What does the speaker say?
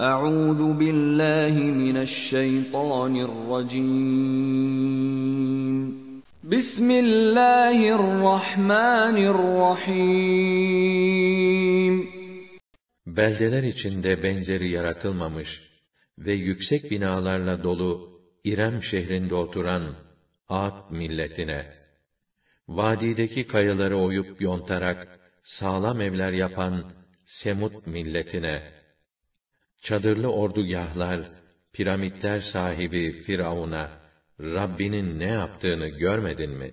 Euzu billahi mineşşeytanirracim. Bismillahirrahmanirrahim. Beldeler içinde benzeri yaratılmamış ve yüksek binalarla dolu İrem şehrinde oturan Ad milletine, vadideki kayaları oyup yontarak sağlam evler yapan Semut milletine, çadırlı ordugahlar, piramitler sahibi Firavun'a, Rabbinin ne yaptığını görmedin mi?